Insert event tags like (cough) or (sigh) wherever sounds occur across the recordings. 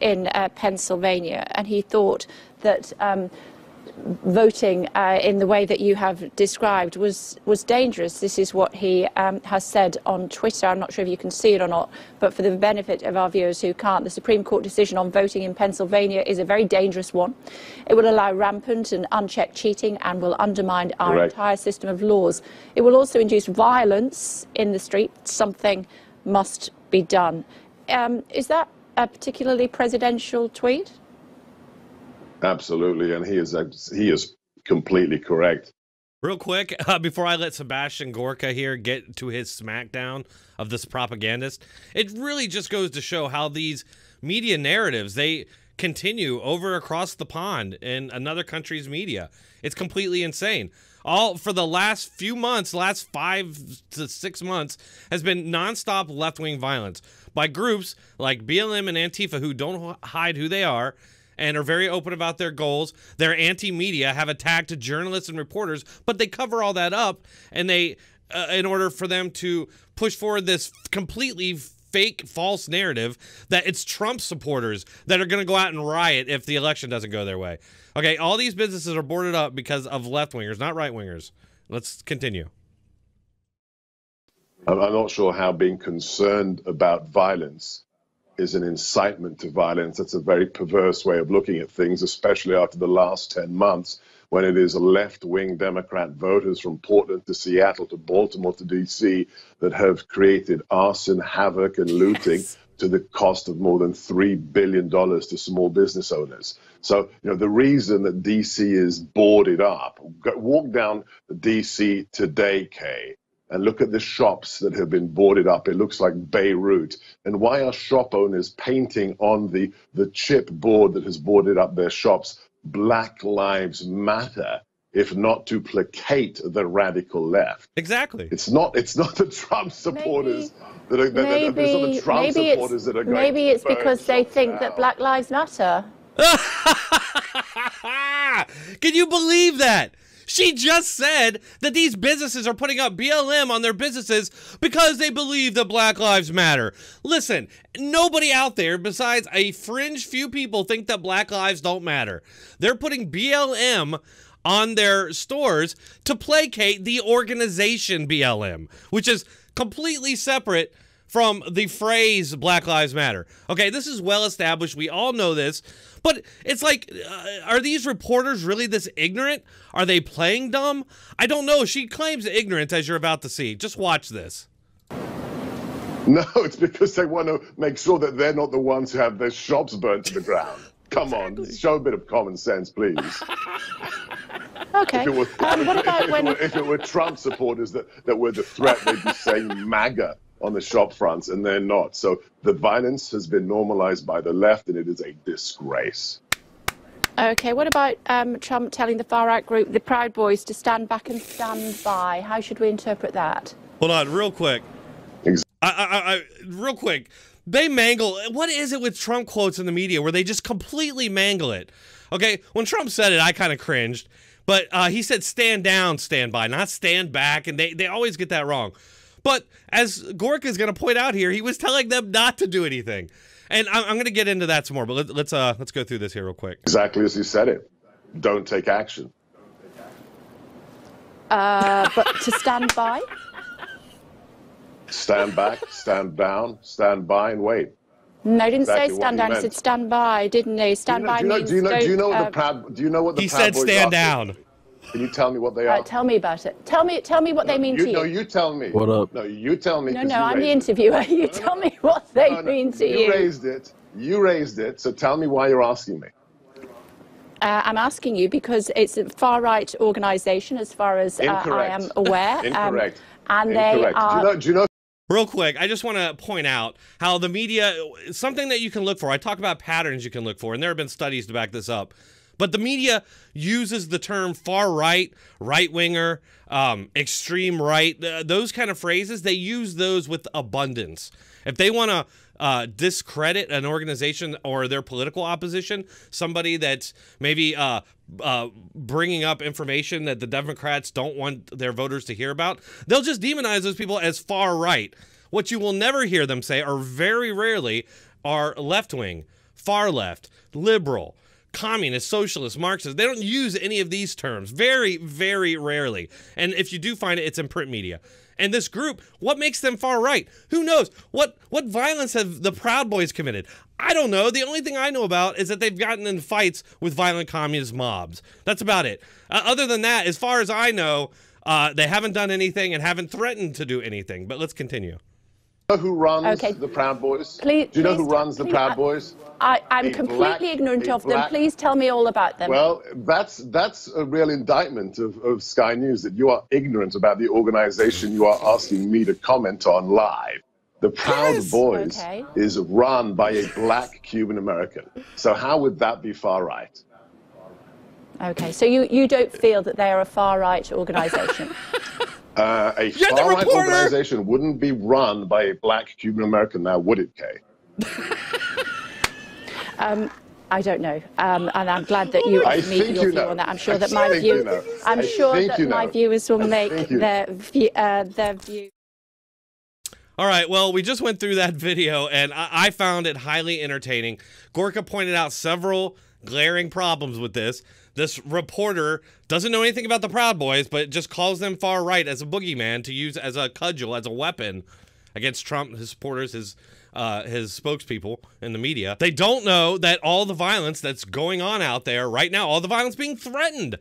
in uh, Pennsylvania, and he thought that. Um, voting uh, in the way that you have described was was dangerous. This is what he um, has said on Twitter. I'm not sure if you can see it or not, but for the benefit of our viewers who can't, the Supreme Court decision on voting in Pennsylvania is a very dangerous one. It will allow rampant and unchecked cheating and will undermine our Correct. entire system of laws. It will also induce violence in the street. Something must be done. Um, is that a particularly presidential tweet? Absolutely, and he is he is completely correct. Real quick, (laughs) uh, before I let Sebastian Gorka here get to his smackdown of this propagandist, it really just goes to show how these media narratives they continue over across the pond in another country's media. It's completely insane. All for the last few months, last five to six months, has been nonstop left wing violence by groups like BLM and Antifa who don't hide who they are and are very open about their goals. Their anti-media have attacked journalists and reporters, but they cover all that up, and they, uh, in order for them to push forward this completely fake, false narrative that it's Trump supporters that are going to go out and riot if the election doesn't go their way. Okay, all these businesses are boarded up because of left wingers, not right wingers. Let's continue. I'm not sure how being concerned about violence is an incitement to violence. That's a very perverse way of looking at things, especially after the last 10 months when it is left wing Democrat voters from Portland to Seattle to Baltimore to DC that have created arson, havoc, and looting. To the cost of more than $3 billion to small business owners. So, you know, the reason that DC is boarded up, walk down DC today, Kay, and look at the shops that have been boarded up. It looks like Beirut. And why are shop owners painting on the, the chip board that has boarded up their shops Black Lives Matter, if not to placate the radical left? Exactly. It's not. It's not the Trump supporters that are. That, that, it's not Maybe, the Trump maybe supporters it's that are going. maybe it's burn because they think down. that Black Lives Matter. (laughs) Can you believe that? She just said that these businesses are putting up BLM on their businesses because they believe that Black Lives Matter. Listen, nobody out there besides a fringe few people think that Black Lives don't matter. They're putting BLM on their stores to placate the organization BLM, which is completely separate from the phrase Black Lives Matter. Okay, this is well established. We all know this. But it's like, uh, are these reporters really this ignorant? Are they playing dumb? I don't know. She claims ignorance, as you're about to see. Just watch this. (laughs) No, it's because they want to make sure that they're not the ones who have their shops burnt to the ground. (laughs) Come on, show a bit of common sense, please. (laughs) Okay. If it were, Um, what if, about it when? were, if it were Trump supporters that, that were the threat, they'd be saying MAGA on the shop fronts, and they're not. So the violence has been normalized by the left, and it is a disgrace. Okay. What about um, Trump telling the far right group, the Proud Boys, to stand back and stand by? How should we interpret that? Hold on, real quick. Ex- I, I, I, real quick. They mangle. What is it with Trump quotes in the media where they just completely mangle it? Okay, when Trump said it, I kind of cringed. But uh, he said stand down, stand by, not stand back. And they, they always get that wrong. But as Gorka is going to point out here, he was telling them not to do anything. And I'm, I'm going to get into that some more. But let, let's uh, let's go through this here real quick. Exactly as he said it. Don't take action. Uh, but to stand by? Stand back, stand down, stand by, and wait. No, he didn't Exactly say stand down. He said stand by, didn't he? Stand by do you know, means do you know, do you know don't, what uh, the proud? Do you know what the He Proud said Boys stand are? down. Can you tell me what they uh, are? tell me about it. Tell me, tell me what they mean you, to you. No, you tell me. What up? No, you tell me. no, 'cause no, I'm the raised it. interviewer. You tell me what they No, no, mean to you you. raised it. You raised it. So tell me why you're asking me. Uh, I'm asking you because it's a far right organisation, as far as uh, I am aware. (laughs) um, Incorrect. and they are. Do you know? Do you know? Real quick, I just want to point out how the media, something that you can look for. I talk about patterns you can look for, and there have been studies to back this up. But the media uses the term far right, right winger, um, extreme right, th- those kind of phrases. They use those with abundance. If they want to uh, discredit an organization or their political opposition, somebody that's maybe uh, uh, bringing up information that the Democrats don't want their voters to hear about, they'll just demonize those people as far right. What you will never hear them say, or very rarely, are left wing. far left, liberal, communist, socialist, Marxist. They don't use any of these terms. Very, very rarely. And if you do find it, it's in print media. And this group, what makes them far right? Who knows? What what violence have the Proud Boys committed? I don't know. The only thing I know about is that they've gotten in fights with violent communist mobs. That's about it. Uh, other than that, as far as I know, uh, they haven't done anything and haven't threatened to do anything. But let's continue. Know who runs Okay. the Proud Boys? Please, Do you know please who runs the Proud Boys? I, I'm A completely black- ignorant of them. Please tell me all about them. Well, that's that's a real indictment of, of Sky News that you are ignorant about the organization you are asking me to comment on live. The Proud Yes. Boys Okay. is run by a black Cuban American. So how would that be far right? okay, so you, you don't feel that they are a far right (laughs) organisation? Uh, a You're far right organization wouldn't be run by a black Cuban American now, would it, Kay? (laughs) I don't know, um, and I'm glad that you I offered me think your you view know. on that. I'm sure I that my think view, you know. I'm I sure that you my viewers will make think you know. their view, uh, their view. All right, well, we just went through that (laughs) video and I, I found it highly entertaining. Gorka pointed out several glaring problems with this. This reporter doesn't know anything about the Proud Boys, but just calls them far right as a boogeyman to use as a cudgel, as a weapon against Trump, his supporters, his uh, his spokespeople in the media. They don't know that all the violence that's going on out there right now, all the violence being threatened,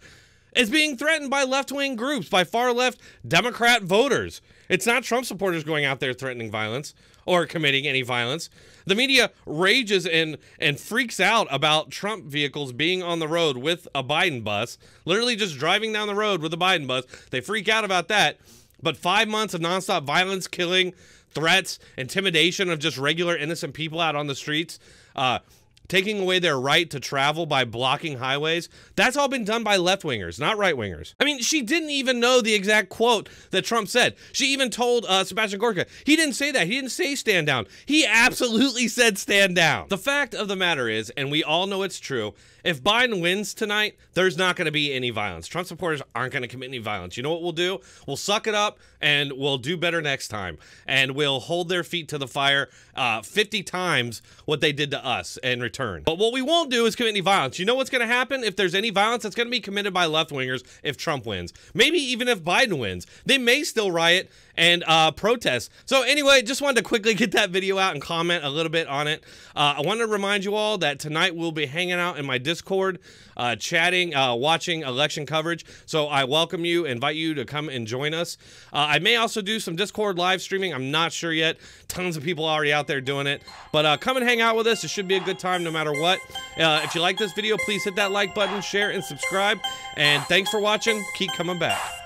is being threatened by left wing groups, by far left Democrat voters. It's not Trump supporters going out there threatening violence or committing any violence. The media rages and and freaks out about Trump vehicles being on the road with a Biden bus, literally just driving down the road with a Biden bus. They freak out about that. But five months of nonstop violence, killing, threats, intimidation of just regular innocent people out on the streets, uh, taking away their right to travel by blocking highways. That's all been done by left wingers, not right wingers. I mean, she didn't even know the exact quote that Trump said. She even told uh, Sebastian Gorka, he didn't say that. He didn't say stand down. He (laughs) absolutely said stand down. The fact of the matter is, and we all know it's true, if Biden wins tonight, there's not going to be any violence. Trump supporters aren't going to commit any violence. You know what we'll do? We'll suck it up and we'll do better next time. And we'll hold their feet to the fire uh, 50 times what they did to us in return. But what we won't do is commit any violence. You know what's going to happen? If there's any violence, it's going to be committed by left wingers if Trump wins. Maybe even if Biden wins. They may still riot and uh, protest. So, anyway, just wanted to quickly (laughs) get that video out and comment a little bit on it. Uh, I want to remind you all that tonight we'll be hanging out in my Discord, uh, chatting, uh, watching election coverage. So, I welcome you, invite you to come and join us. Uh, I may also do some Discord live streaming. I'm not sure yet. Tons of people already out there doing it. But uh, come and hang out with us. It should be a good time no matter what. If you like this video, please hit that like button, share, and subscribe. And thanks for watching. Keep coming back.